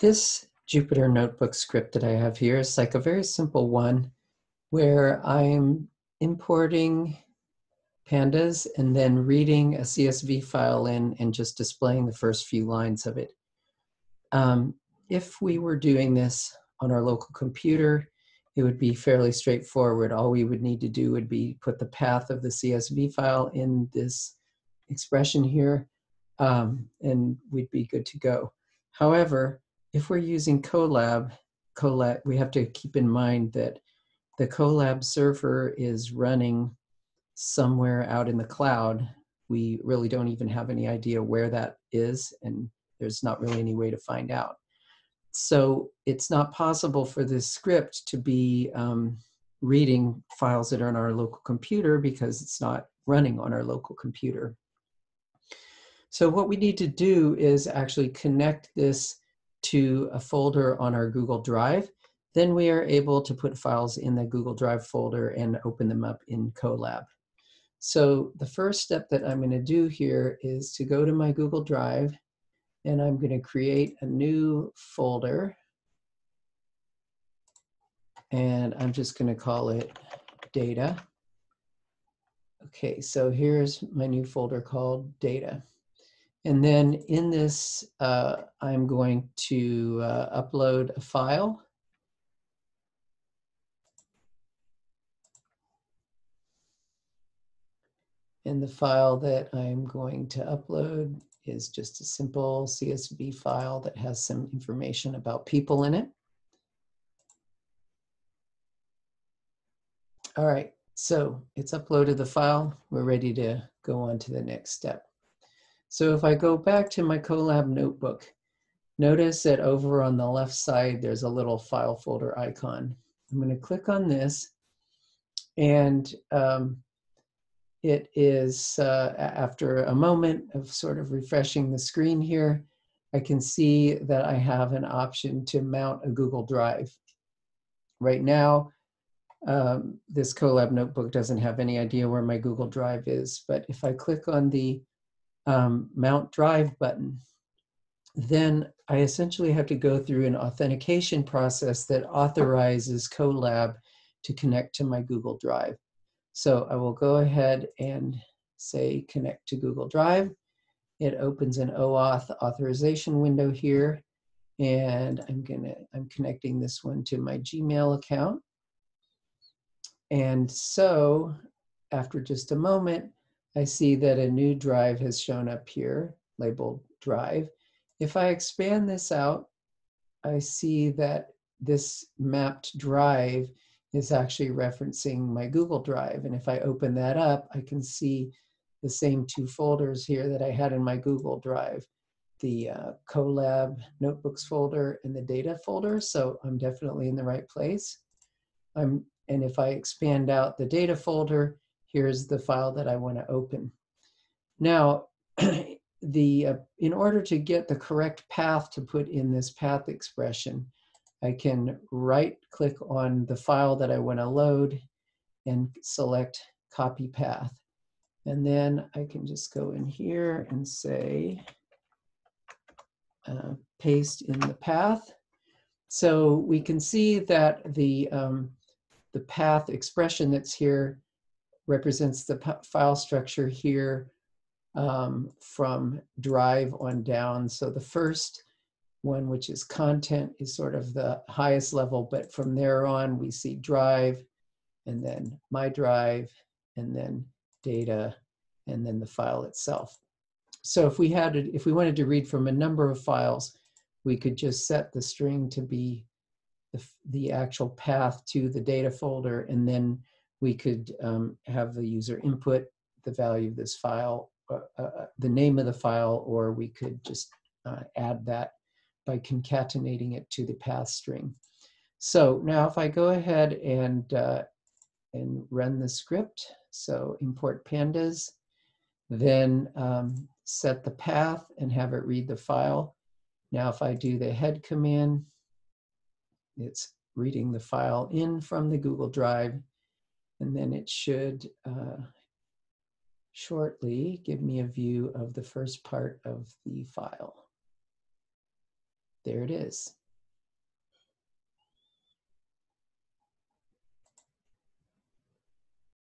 This Jupyter Notebook script that I have here is like a very simple one where I'm importing pandas and then reading a CSV file in and just displaying the first few lines of it. Um, if we were doing this on our local computer, it would be fairly straightforward. All we would need to do would be put the path of the CSV file in this expression here, um, and we'd be good to go. However, if we're using Colab, Colab, we have to keep in mind that the Colab server is running somewhere out in the cloud. We really don't even have any idea where that is, and there's not really any way to find out. So it's not possible for this script to be um, reading files that are on our local computer because it's not running on our local computer. So what we need to do is actually connect this to a folder on our Google Drive. Then we are able to put files in the Google Drive folder and open them up in Colab. So the first step that I'm going to do here is to go to my Google Drive and I'm going to create a new folder. And I'm just going to call it data. Okay, so here's my new folder called data. And then in this, uh, I'm going to uh, upload a file. And the file that I'm going to upload is just a simple CSV file that has some information about people in it. All right, so it's uploaded the file. We're ready to go on to the next step. So if I go back to my Colab notebook, notice that over on the left side, there's a little file folder icon. I'm gonna click on this and um, it is, uh, after a moment of sort of refreshing the screen here, I can see that I have an option to mount a Google Drive. Right now, um, this Colab notebook doesn't have any idea where my Google Drive is, but if I click on the um, Mount Drive button, then I essentially have to go through an authentication process that authorizes Colab to connect to my Google Drive. So I will go ahead and say connect to Google Drive. It opens an OAuth authorization window here. And I'm gonna, I'm connecting this one to my Gmail account. And so after just a moment, I see that a new drive has shown up here, labeled drive. If I expand this out, I see that this mapped drive is actually referencing my Google Drive. And if I open that up, I can see the same two folders here that I had in my Google Drive, the uh, Colab notebooks folder and the data folder. So I'm definitely in the right place. I'm, and if I expand out the data folder, here's the file that I want to open. Now, the uh, in order to get the correct path to put in this path expression, I can right click on the file that I want to load and select copy path. And then I can just go in here and say uh, paste in the path. So we can see that the, um, the path expression that's here represents the file structure here um, from drive on down. So the first one, which is content, is sort of the highest level, but from there on we see drive, and then my drive, and then data, and then the file itself. So if we had, if we wanted to read from a number of files, we could just set the string to be the, the actual path to the data folder, and then we could um, have the user input the value of this file, uh, uh, the name of the file, or we could just uh, add that by concatenating it to the path string. So now if I go ahead and, uh, and run the script, so import pandas, then um, set the path and have it read the file. Now if I do the head command, it's reading the file in from the Google Drive and then it should uh, shortly give me a view of the first part of the file. there it is.